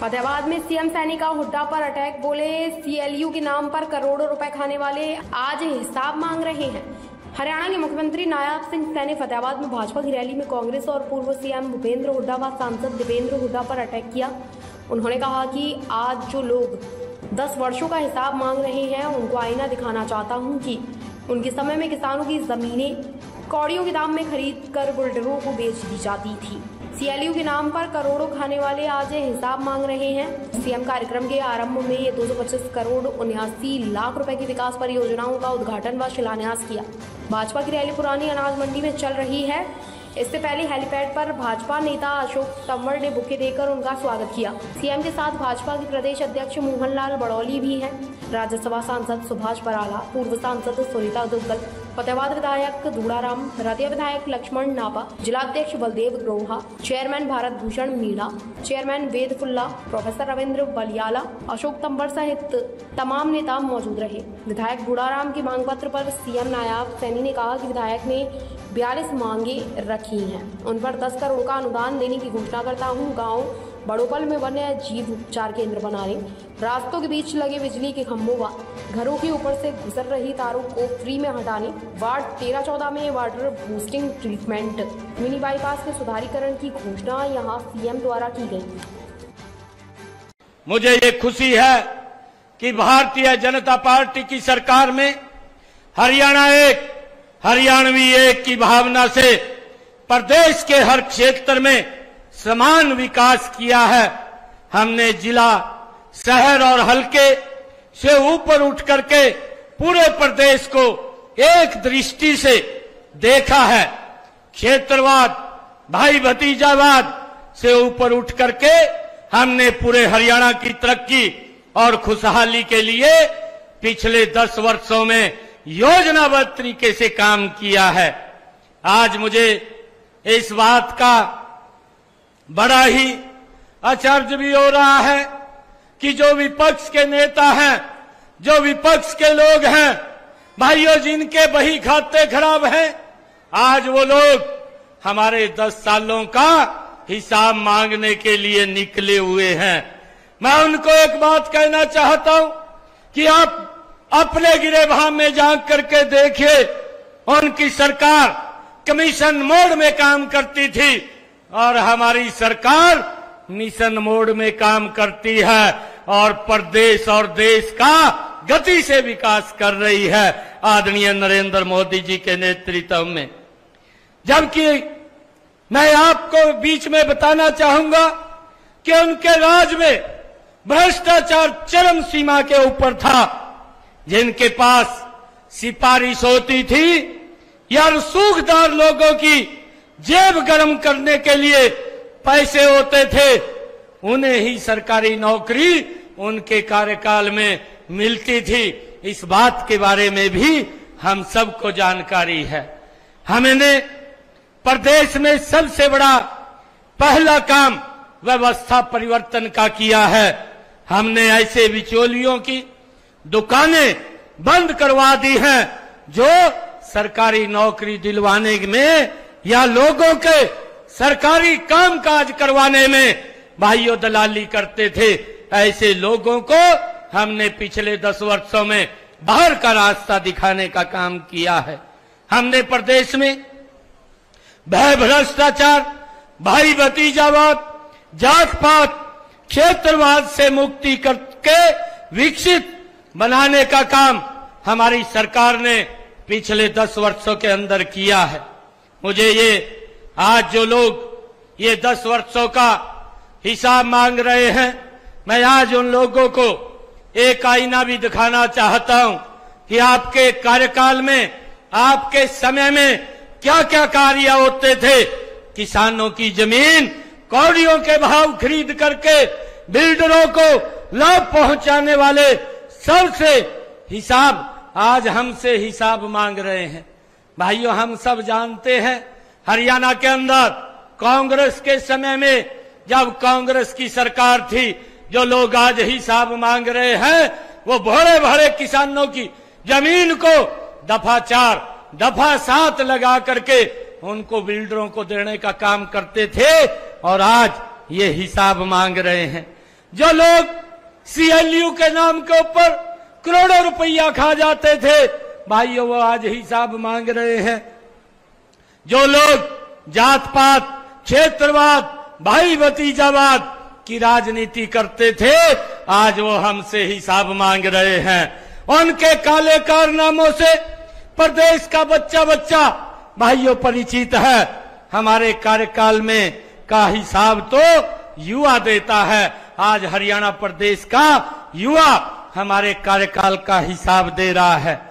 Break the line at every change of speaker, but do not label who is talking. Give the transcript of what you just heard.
फतेहाबाद में सीएम सैनी का हुड्डा पर अटैक, बोले सीएलयू के नाम पर करोड़ों रुपए खाने वाले आज हिसाब मांग रहे हैं। हरियाणा के मुख्यमंत्री नायाब सिंह सैनी फतेहाबाद में भाजपा की रैली में कांग्रेस और पूर्व सीएम भूपेंद्र हुड्डा व सांसद देवेंद्र हुड्डा पर अटैक किया। उन्होंने कहा कि आज जो लोग दस वर्षों का हिसाब मांग रहे हैं, उनको आईना दिखाना चाहता हूँ कि उनके समय में किसानों की जमीनें कौड़ियों के दाम में खरीद कर बुल्डरों को बेच दी जाती थी। सीएलयू के नाम पर करोड़ों खाने वाले आज हिसाब मांग रहे हैं। सीएम कार्यक्रम के आरंभ में ये 225 करोड़ उन्यासी लाख रुपए की विकास परियोजनाओं का उद्घाटन व शिलान्यास किया। भाजपा की रैली पुरानी अनाज मंडी में चल रही है। इससे पहले हेलीपैड पर भाजपा नेता अशोक तंवर ने बुके देकर उनका स्वागत किया। सीएम के साथ भाजपा के प्रदेश अध्यक्ष मोहनलाल बड़ौली भी हैं। राज्यसभा सांसद सुभाष बराला, पूर्व सांसद सुनीता दुग्गल फतेहाबाद विधायक धूड़ाराम रतिया विधायक लक्ष्मण नापा जिलाध्यक्ष Baldev Groha chairman Bharat Bhushan Meena, chairman Ved Phulla, professor Ravindra Baliyala, Ashok Tambar सहित तमाम नेता मौजूद रहे। विधायक बूढ़ाराम की मांग पत्र पर सीएम नायाब सैनी ने कहा कि विधायक ने बयालीस मांगे रखी हैं। उन पर दस करोड़ का अनुदान देने की घोषणा करता हूँ। गाँव बड़ोपल में वन्य जीव उपचार केंद्र बनाने रास्तों के बीच लगे बिजली के खंभों व घरों के ऊपर से गुजर रही तारों को फ्री में हटाने। वार्ड तेरह चौदह में water boosting treatment mini bypass के सुधारीकरण की घोषणा यहाँ सीएम द्वारा की गई।
मुझे ये खुशी है कि भारतीय जनता पार्टी की सरकार में हरियाणा एक, हरियाणवी एक की भावना से प्रदेश के हर क्षेत्र में समान विकास किया है। हमने जिला, शहर और हल्के से ऊपर उठ करके पूरे प्रदेश को एक दृष्टि से देखा है। क्षेत्रवाद, भाई भतीजावाद से ऊपर उठ करके हमने पूरे हरियाणा की तरक्की और खुशहाली के लिए पिछले दस वर्षों में योजनाबद्ध तरीके से काम किया है। आज मुझे इस बात का बड़ा ही आश्चर्य भी हो रहा है कि जो विपक्ष के नेता हैं, जो विपक्ष के लोग हैं, भाइयों, जिनके बही खाते खराब हैं, आज वो लोग हमारे दस सालों का हिसाब मांगने के लिए निकले हुए हैं। मैं उनको एक बात कहना चाहता हूँ कि आप अपने गिरे भाव में जाग करके देखिए, उनकी सरकार कमीशन मोड में काम करती थी। और हमारी सरकार मिशन मोड में काम करती है और प्रदेश और देश का गति से विकास कर रही है। आदरणीय नरेंद्र मोदी जी के नेतृत्व में। जबकि मैं आपको बीच में बताना चाहूँगा कि उनके राज में भ्रष्टाचार चरम सीमा के ऊपर था। जिनके पास सिफारिश होती थी या सूखदार लोगों की जेब गर्म करने के लिए पैसे होते थे। उन्हें ही सरकारी नौकरी उनके कार्यकाल में मिलती थी। इस बात के बारे में भी हम सबको जानकारी है। हमने प्रदेश में सबसे बड़ा पहला काम व्यवस्था परिवर्तन का किया है। हमने ऐसे बिचौलियों की दुकानें बंद करवा दी हैं जो सरकारी नौकरी दिलवाने में या लोगों के सरकारी कामकाज करवाने में भाइयों दलाली करते थे, ऐसे लोगों को हमने पिछले दस वर्षों में बाहर का रास्ता दिखाने का काम किया है। हमने प्रदेश में भय भ्रष्टाचार, भाई भतीजावाद जात पात क्षेत्रवाद से मुक्ति करके विकसित बनाने का काम हमारी सरकार ने पिछले दस वर्षों के अंदर किया है। मुझे ये, आज जो लोग ये दस वर्षों का हिसाब मांग रहे हैं, मैं आज उन लोगों को एक आईना भी दिखाना चाहता हूँ कि आपके कार्यकाल में, आपके समय में क्या क्या कार्य होते थे। किसानों की ज़मीन, कौड़ियों के भाव खरीद करके बिल्डरों को लाभ पहुँचाने वाले सबसे हिसाब, आज हमसे हिसाब मांग रहे हैं। भाइयों, हम सब जानते हैं, हरियाणा के अंदर कांग्रेस के समय में जब कांग्रेस की सरकार थी, जो लोग आज हिसाब मांग रहे हैं, वो भोड़े भरे किसानों की ज़मीन को दफ़ा चार, दफ़ा सात लगा करके उनको बिल्डरों को देने का काम करते थे और आज ये हिसाब मांग रहे हैं। जो लोग सीएलयू के नाम के ऊपर करोड़ों रुपया खा जाते थे भाइयों, वो आज हिसाब मांग रहे हैं। जो लोग जात पात क्षेत्रवाद भाई भतीजावाद की राजनीति करते थे, आज वो हमसे हिसाब मांग रहे हैं। उनके काले कारनामों से प्रदेश का बच्चा बच्चा भाइयों, परिचित है। हमारे कार्यकाल में का हिसाब तो युवा देता है। आज हरियाणा प्रदेश का युवा हमारे कार्यकाल का हिसाब दे रहा है।